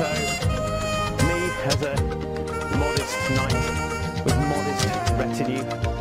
So, me as a modest knight with modest retinue.